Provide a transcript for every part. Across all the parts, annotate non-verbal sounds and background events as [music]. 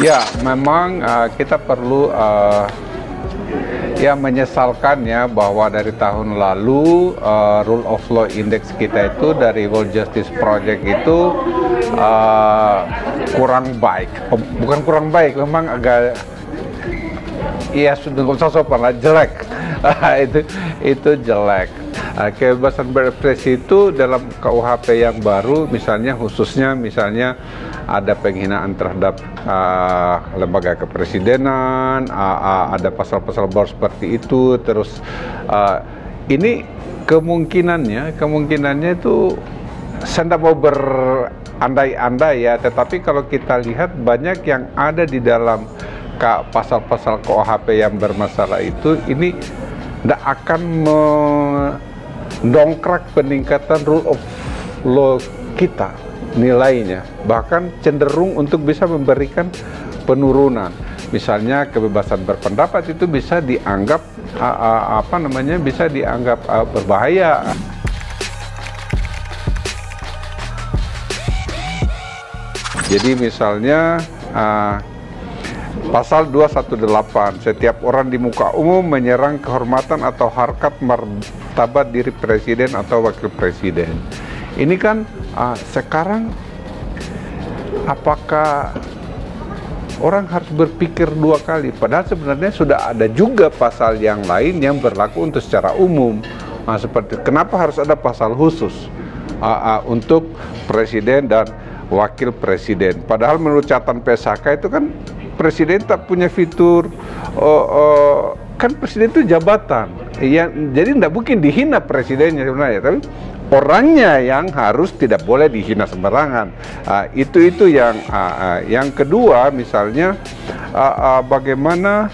Ya, memang uh, kita perlu uh, ya menyesalkan ya bahwa dari tahun lalu uh, rule of law index kita itu dari World Justice Project itu uh, kurang baik. Bukan kurang baik, memang agak Iya sudah nggak usah sopan lah jelek [laughs] itu itu jelek kebebasan berekspresi itu dalam KUHP yang baru misalnya khususnya misalnya ada penghinaan terhadap uh, lembaga kepresidenan uh, uh, ada pasal-pasal baru seperti itu terus uh, ini kemungkinannya kemungkinannya itu saya tidak mau berandai-andai ya tetapi kalau kita lihat banyak yang ada di dalam pasal-pasal KUHP yang bermasalah itu ini tidak akan mendongkrak peningkatan rule of law kita nilainya bahkan cenderung untuk bisa memberikan penurunan. Misalnya kebebasan berpendapat itu bisa dianggap apa namanya bisa dianggap berbahaya. Jadi misalnya Pasal 218, setiap orang di muka umum menyerang kehormatan atau harkat martabat diri presiden atau wakil presiden. Ini kan uh, sekarang apakah orang harus berpikir dua kali padahal sebenarnya sudah ada juga pasal yang lain yang berlaku untuk secara umum. Nah, seperti kenapa harus ada pasal khusus uh, uh, untuk presiden dan wakil presiden. Padahal menurut catatan PSHK itu kan presiden tak punya fitur oh, oh, kan presiden itu jabatan. Yang jadi tidak mungkin dihina presidennya sebenarnya tapi orangnya yang harus tidak boleh dihina sembarangan. Uh, itu itu yang uh, uh, yang kedua misalnya uh, uh, bagaimana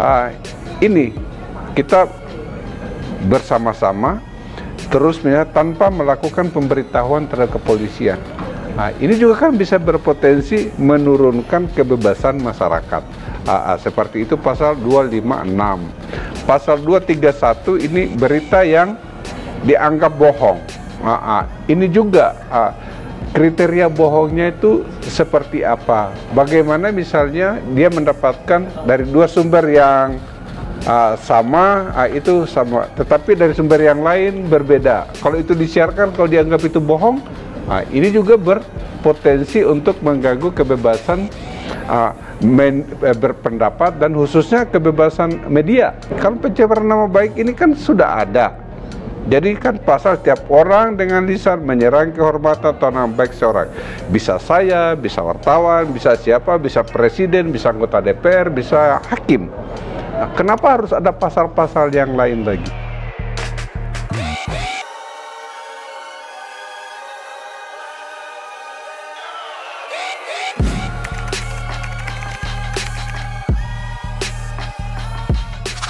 uh, ini kita bersama-sama terus ya, tanpa melakukan pemberitahuan terhadap kepolisian Nah, ini juga kan bisa berpotensi menurunkan kebebasan masyarakat. Uh, uh, seperti itu pasal 256. Pasal 231 ini berita yang dianggap bohong. Uh, uh, ini juga uh, kriteria bohongnya itu seperti apa? Bagaimana misalnya dia mendapatkan dari dua sumber yang uh, sama uh, itu sama, tetapi dari sumber yang lain berbeda. Kalau itu disiarkan, kalau dianggap itu bohong, Nah, ini juga berpotensi untuk mengganggu kebebasan uh, men, uh, berpendapat dan khususnya kebebasan media. Kalau pencemaran nama baik ini kan sudah ada. Jadi kan pasal setiap orang dengan lisan menyerang kehormatan atau nama baik seorang. Bisa saya, bisa wartawan, bisa siapa, bisa presiden, bisa anggota DPR, bisa hakim. Nah, kenapa harus ada pasal-pasal yang lain lagi?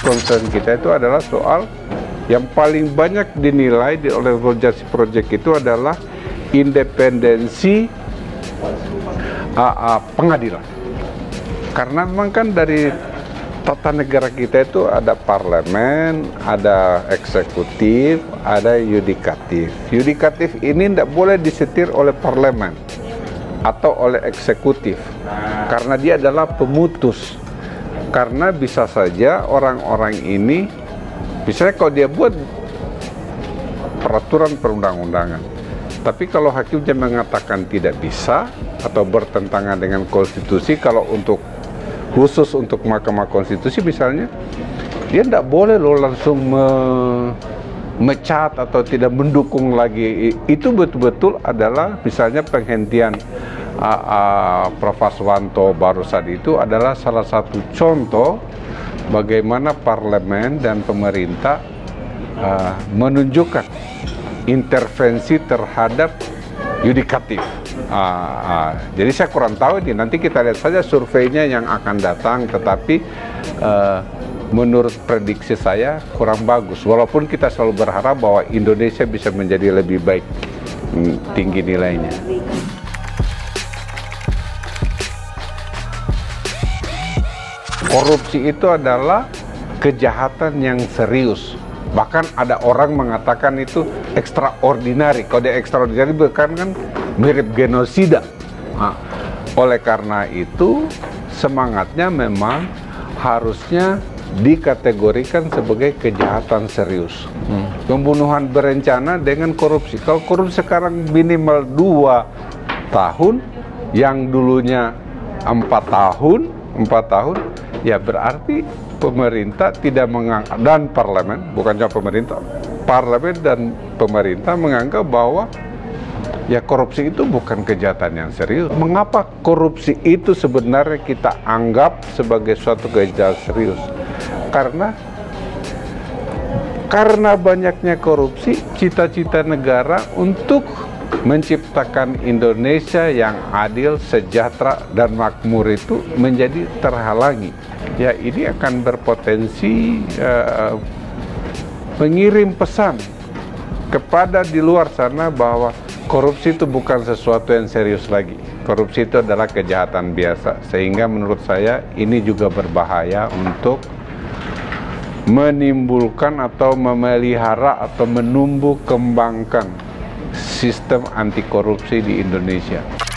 Concern kita itu adalah soal yang paling banyak dinilai di, oleh Justice Project itu adalah independensi uh, uh, pengadilan. Karena memang kan dari tata negara kita itu ada parlemen, ada eksekutif, ada yudikatif. Yudikatif ini tidak boleh disetir oleh parlemen atau oleh eksekutif karena dia adalah pemutus karena bisa saja orang-orang ini misalnya kalau dia buat peraturan perundang-undangan. Tapi kalau hakimnya mengatakan tidak bisa atau bertentangan dengan konstitusi kalau untuk khusus untuk Mahkamah Konstitusi misalnya dia tidak boleh loh langsung me mecat atau tidak mendukung lagi. Itu betul-betul adalah misalnya penghentian Prof. Aswanto barusan itu adalah salah satu contoh bagaimana parlemen dan pemerintah uh, menunjukkan intervensi terhadap yudikatif. Uh, uh, jadi saya kurang tahu ini nanti kita lihat saja surveinya yang akan datang, tetapi uh, menurut prediksi saya kurang bagus. Walaupun kita selalu berharap bahwa Indonesia bisa menjadi lebih baik mm, tinggi nilainya. Korupsi itu adalah kejahatan yang serius. Bahkan ada orang mengatakan itu extraordinary. Kalau dia extraordinary bukan kan mirip genosida. Nah, oleh karena itu semangatnya memang harusnya dikategorikan sebagai kejahatan serius. Hmm. Pembunuhan berencana dengan korupsi. Kalau korupsi sekarang minimal dua tahun, yang dulunya empat tahun, empat tahun, ya berarti pemerintah tidak menganggap dan parlemen, bukan cuma pemerintah, parlemen dan pemerintah menganggap bahwa ya korupsi itu bukan kejahatan yang serius. Mengapa korupsi itu sebenarnya kita anggap sebagai suatu kejahatan serius? karena karena banyaknya korupsi, cita-cita negara untuk menciptakan Indonesia yang adil, sejahtera, dan makmur itu menjadi terhalangi. Ya, ini akan berpotensi uh, mengirim pesan kepada di luar sana bahwa korupsi itu bukan sesuatu yang serius lagi. Korupsi itu adalah kejahatan biasa. Sehingga menurut saya ini juga berbahaya untuk menimbulkan atau memelihara atau menumbuh kembangkan sistem anti korupsi di Indonesia.